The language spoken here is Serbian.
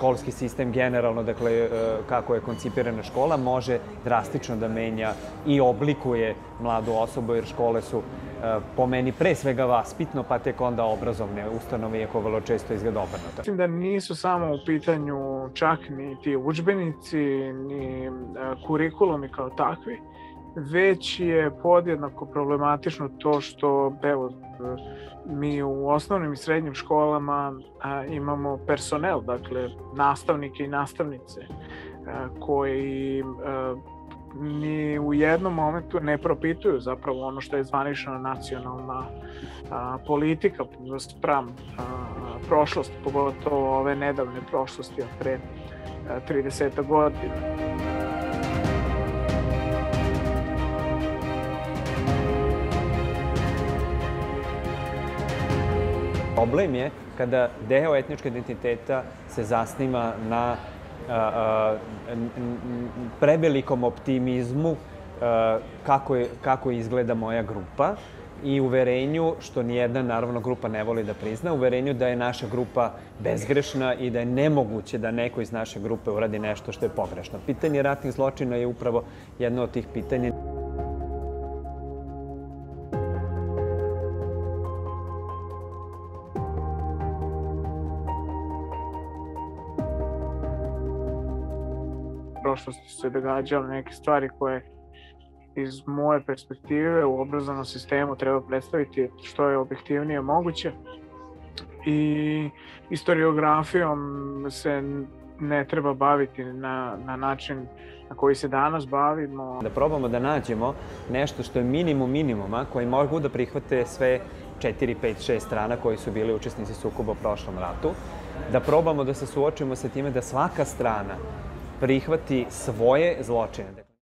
školski sistem generalno, dakle, e, kako je koncipirana škola, može drastično da menja i oblikuje mladu osobu, jer škole su e, po meni pre svega vaspitno, pa tek onda obrazovne ustanove, iako vrlo često izgleda obrnuto. Mislim da nisu samo u pitanju čak ni ti učbenici, ni kurikulumi kao takvi, već je podjednako problematično to što, evo, mi u osnovnim i srednjim školama a, imamo personel, dakle nastavnike i nastavnice a, koji a, ni u jednom momentu ne propituju zapravo ono što je zvanična nacionalna a, politika sprem a, prošlosti, pogotovo ove nedavne prošlosti od pre 30 godina. Problem je kada deo etničkog identiteta se zasniva na a, a, prevelikom optimizmu a, kako, je, kako izgleda moja grupa i uverenju, što nijedna naravno grupa ne voli da prizna, uverenju da je naša grupa bezgrešna i da je nemoguće da neko iz naše grupe uradi nešto što je pogrešno. Pitanje ratnih zločina je upravo jedno od tih pitanja. Prošlosti su se događale neke stvari koje iz moje perspektive u obrazovnom sistemu treba predstaviti što je objektivnije moguće i historiografijom se ne treba baviti na, na način na koji se danas bavimo. Da probamo da nađemo nešto što je minimum minimuma koji mogu da prihvate sve 4, 5, 6 strana koji su bili učesnici sukoba u prošlom ratu. Da probamo da se suočimo sa time da svaka strana prihvati svoje zločine.